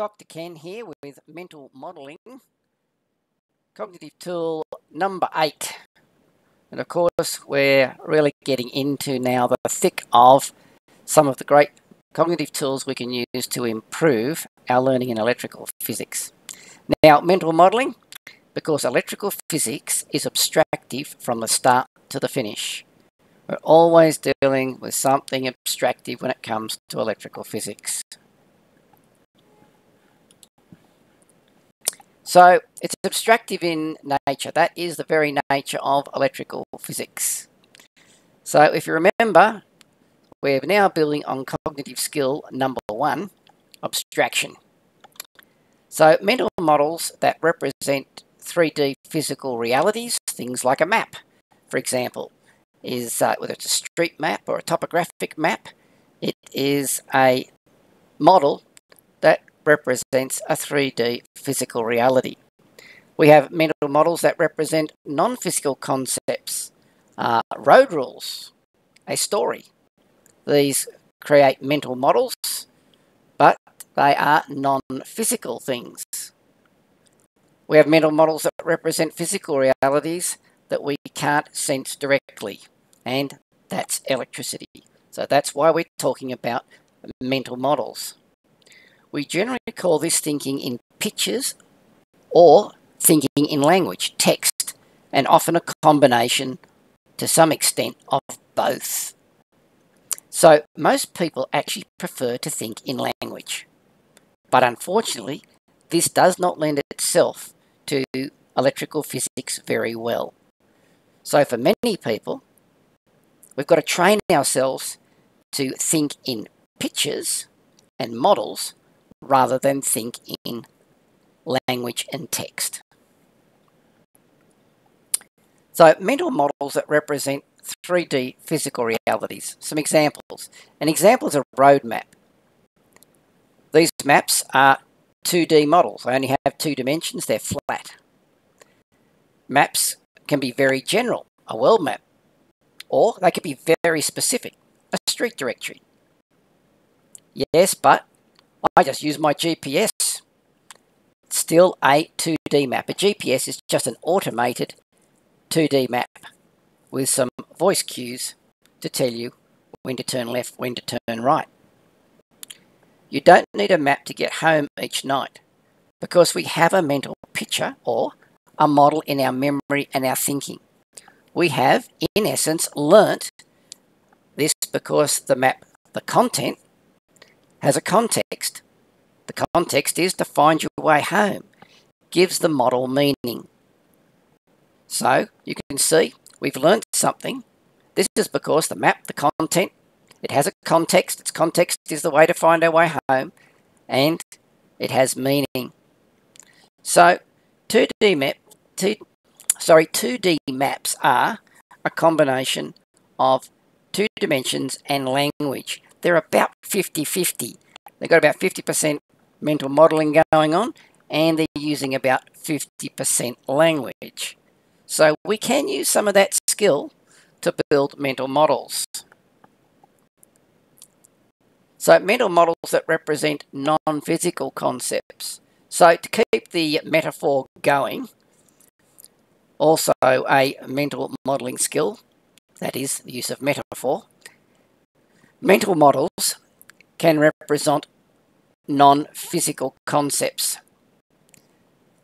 Dr. Ken here with mental modelling, cognitive tool number eight. And of course, we're really getting into now the thick of some of the great cognitive tools we can use to improve our learning in electrical physics. Now, mental modelling, because electrical physics is abstractive from the start to the finish. We're always dealing with something abstractive when it comes to electrical physics. So it's abstractive in nature. That is the very nature of electrical physics. So if you remember, we're now building on cognitive skill number one, abstraction. So mental models that represent 3D physical realities, things like a map, for example, is uh, whether it's a street map or a topographic map, it is a model represents a 3D physical reality. We have mental models that represent non-physical concepts, uh, road rules, a story. These create mental models, but they are non-physical things. We have mental models that represent physical realities that we can't sense directly, and that's electricity. So that's why we're talking about mental models. We generally call this thinking in pictures or thinking in language, text, and often a combination to some extent of both. So most people actually prefer to think in language. But unfortunately, this does not lend itself to electrical physics very well. So for many people, we've got to train ourselves to think in pictures and models rather than think in language and text. So mental models that represent 3D physical realities. Some examples. An example is a road map. These maps are 2D models. They only have two dimensions, they're flat. Maps can be very general, a world map, or they could be very specific, a street directory. Yes, but I just use my GPS. Still a 2D map. A GPS is just an automated 2D map with some voice cues to tell you when to turn left, when to turn right. You don't need a map to get home each night because we have a mental picture or a model in our memory and our thinking. We have, in essence, learnt this because the map, the content, has a context. The context is to find your way home, gives the model meaning. So you can see we've learnt something. This is because the map, the content, it has a context. Its context is the way to find our way home, and it has meaning. So 2D map, two, sorry, 2D maps are a combination of two dimensions and language. They're about 50-50. They've got about 50% mental modelling going on, and they're using about 50% language. So we can use some of that skill to build mental models. So mental models that represent non-physical concepts. So to keep the metaphor going, also a mental modelling skill, that is the use of metaphor. Mental models can represent non-physical concepts.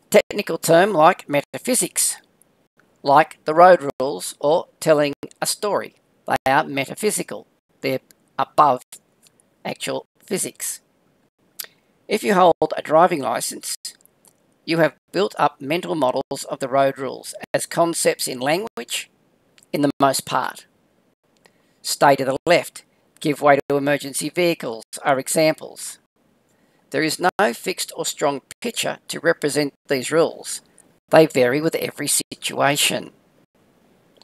Technical term like metaphysics, like the road rules or telling a story. They are metaphysical. They're above actual physics. If you hold a driving license, you have built up mental models of the road rules as concepts in language in the most part. Stay to the left, give way to emergency vehicles are examples. There is no fixed or strong picture to represent these rules. They vary with every situation.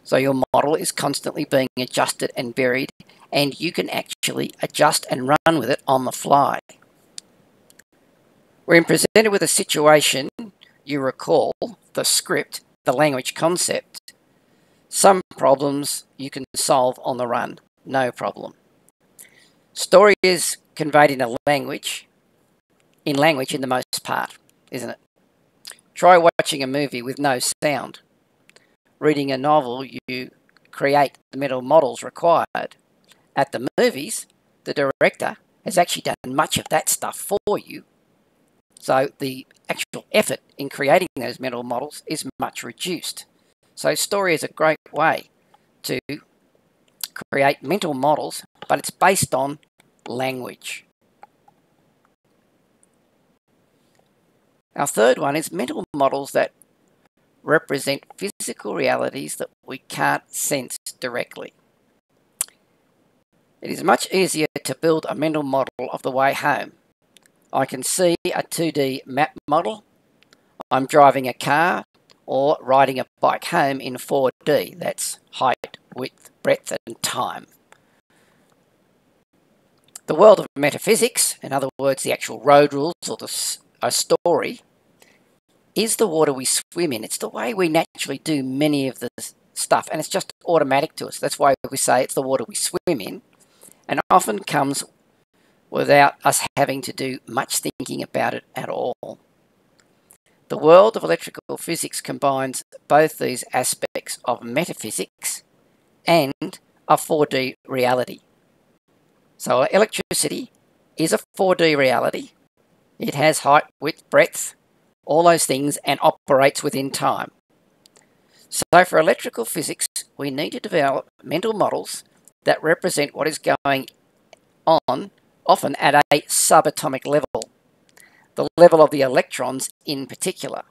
So your model is constantly being adjusted and varied, and you can actually adjust and run with it on the fly. When presented with a situation, you recall the script, the language concept. Some problems you can solve on the run, no problem. Story is conveyed in a language in language in the most part, isn't it? Try watching a movie with no sound. Reading a novel, you create the mental models required. At the movies, the director has actually done much of that stuff for you. So the actual effort in creating those mental models is much reduced. So story is a great way to create mental models, but it's based on language. Our third one is mental models that represent physical realities that we can't sense directly. It is much easier to build a mental model of the way home. I can see a 2D map model. I'm driving a car or riding a bike home in 4D. That's height, width, breadth and time. The world of metaphysics, in other words, the actual road rules or the, a story, is the water we swim in. It's the way we naturally do many of the stuff, and it's just automatic to us. That's why we say it's the water we swim in, and often comes without us having to do much thinking about it at all. The world of electrical physics combines both these aspects of metaphysics and a 4D reality. So electricity is a 4D reality. It has height, width, breadth, all those things, and operates within time. So for electrical physics, we need to develop mental models that represent what is going on, often at a subatomic level, the level of the electrons in particular.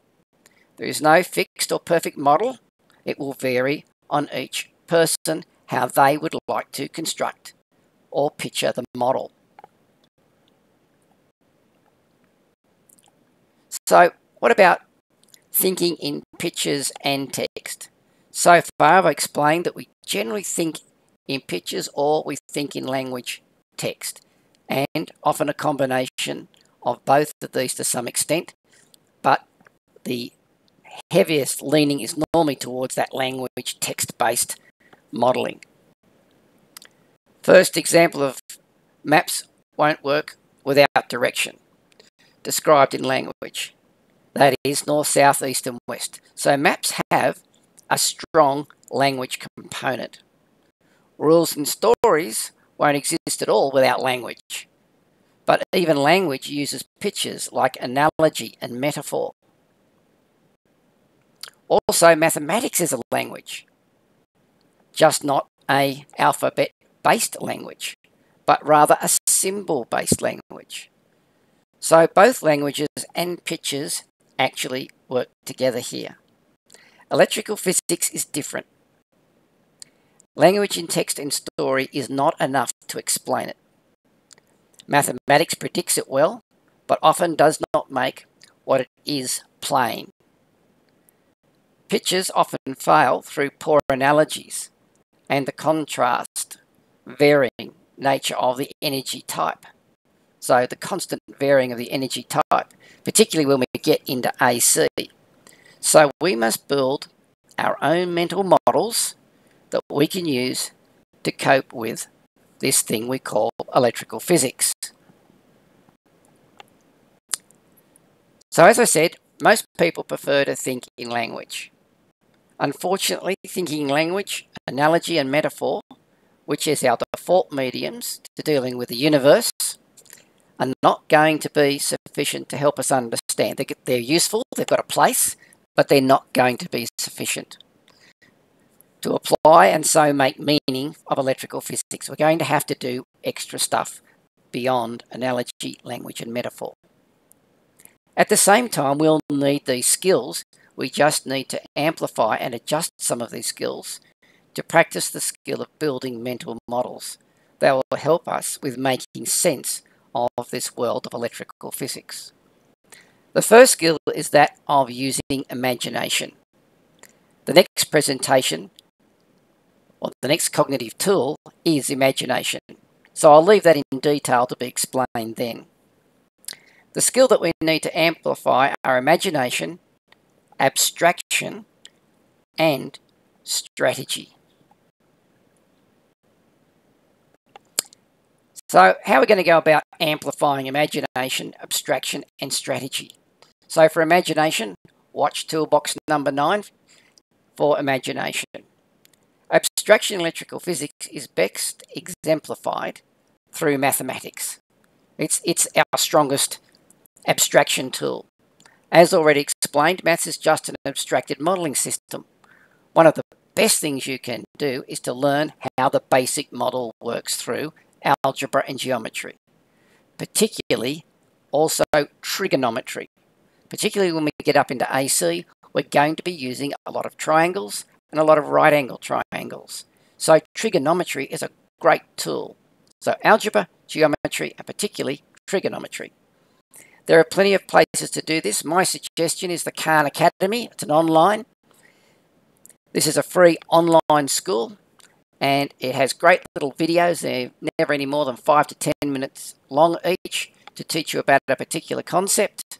There is no fixed or perfect model. It will vary on each person how they would like to construct or picture the model. So what about thinking in pictures and text? So far I've explained that we generally think in pictures or we think in language text and often a combination of both of these to some extent but the heaviest leaning is normally towards that language text based modelling. First example of maps won't work without direction, described in language. That is north, south, east and west. So maps have a strong language component. Rules and stories won't exist at all without language. But even language uses pictures like analogy and metaphor. Also, mathematics is a language, just not a alphabet based language, but rather a symbol based language. So both languages and pictures actually work together here. Electrical physics is different. Language in text and story is not enough to explain it. Mathematics predicts it well, but often does not make what it is plain. Pictures often fail through poor analogies and the contrast varying nature of the energy type. So the constant varying of the energy type, particularly when we get into AC. So we must build our own mental models that we can use to cope with this thing we call electrical physics. So as I said, most people prefer to think in language. Unfortunately, thinking in language, analogy and metaphor which is our default mediums to dealing with the universe, are not going to be sufficient to help us understand. They're useful, they've got a place, but they're not going to be sufficient. To apply and so make meaning of electrical physics, we're going to have to do extra stuff beyond analogy, language, and metaphor. At the same time, we'll need these skills. We just need to amplify and adjust some of these skills to practice the skill of building mental models They will help us with making sense of this world of electrical physics. The first skill is that of using imagination. The next presentation, or the next cognitive tool, is imagination. So I'll leave that in detail to be explained then. The skill that we need to amplify are imagination, abstraction, and strategy. So how are we going to go about amplifying imagination, abstraction and strategy? So for imagination, watch toolbox number 9 for imagination. Abstraction electrical physics is best exemplified through mathematics. It's, it's our strongest abstraction tool. As already explained, maths is just an abstracted modelling system. One of the best things you can do is to learn how the basic model works through algebra and geometry, particularly also trigonometry. Particularly when we get up into AC, we're going to be using a lot of triangles and a lot of right angle triangles. So trigonometry is a great tool. So algebra, geometry, and particularly trigonometry. There are plenty of places to do this. My suggestion is the Khan Academy. It's an online. This is a free online school and it has great little videos. They're never any more than five to ten minutes long each to teach you about a particular concept.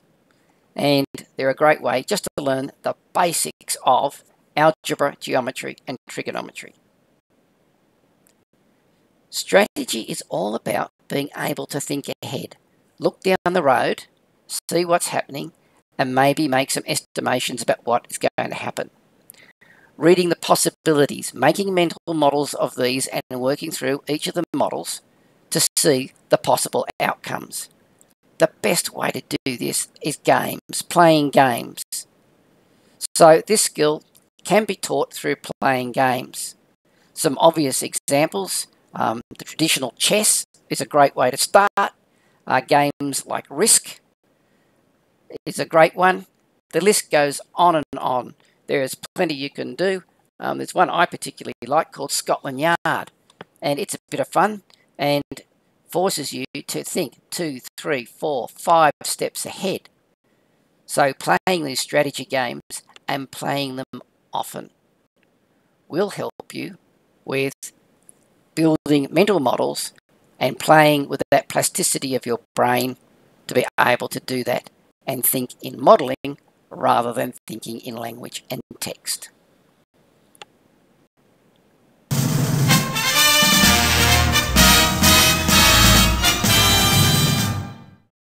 And they're a great way just to learn the basics of algebra, geometry, and trigonometry. Strategy is all about being able to think ahead, look down the road, see what's happening, and maybe make some estimations about what is going to happen. Reading the possibilities, making mental models of these, and working through each of the models to see the possible outcomes. The best way to do this is games, playing games. So, this skill can be taught through playing games. Some obvious examples um, the traditional chess is a great way to start. Uh, games like Risk is a great one. The list goes on and on. There is plenty you can do. Um, there's one I particularly like called Scotland Yard, and it's a bit of fun and forces you to think two, three, four, five steps ahead. So playing these strategy games and playing them often will help you with building mental models and playing with that plasticity of your brain to be able to do that and think in modeling rather than thinking in language and text.